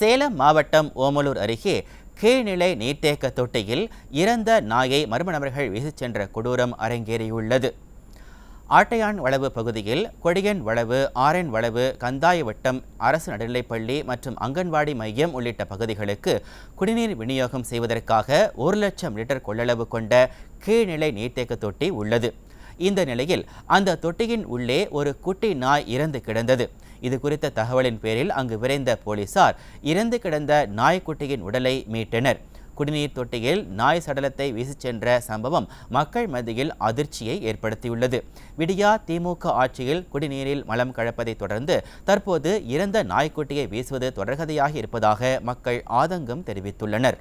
சேலம் மாவட்டம் ஓமலூர் அருகே கீழ்நிலை நீர்த்தேக்க தொட்டியில் இறந்த நாயை மர்ம நபர்கள் வீசிச் சென்ற கொடூரம் அரங்கேறியுள்ளது. ஆட்டையான் வளவு பகுதியில் கொடியன் வளவு ஆரன் வளவு கந்தாய வட்டம் அரசு நடுநிலைப்பள்ளி மற்றும் அங்கன்வாடி மையம் உள்ளிட்ட பகுதிகளுக்கு குடிநீர் விநியோகம் செய்வதற்காக ஒரு லட்சம் லிட்டர் கொள்ளளவு கொண்ட கீழ்நிலை நீர்த்தேக்க தொட்டி உள்ளது. இந்த நிலையில் அந்த தொட்டியின் உள்ளே ஒரு குட்டி நாய் இறந்து கிடந்தது. இது குறித்த தகவலின் பேரில் அங்கு விரைந்த போலீசார் இறந்து கிடந்த நாய்க்குட்டியின் உடலை மீட்டனர். குடிநீர் தொட்டியில் நாய் சடலத்தை வீசிச் சென்ற சம்பவம் மக்கள் மத்தியில் அதிர்ச்சியை ஏற்படுத்தியுள்ளது. விடியா திமுக ஆட்சியில் குடிநீரில் மலம் கலப்பதை தொடர்ந்து தற்போது இறந்த நாய்க்குட்டியை வீசுவது தொடர்கதையாக இருப்பதாக மக்கள் ஆதங்கம் தெரிவித்துள்ளனர்.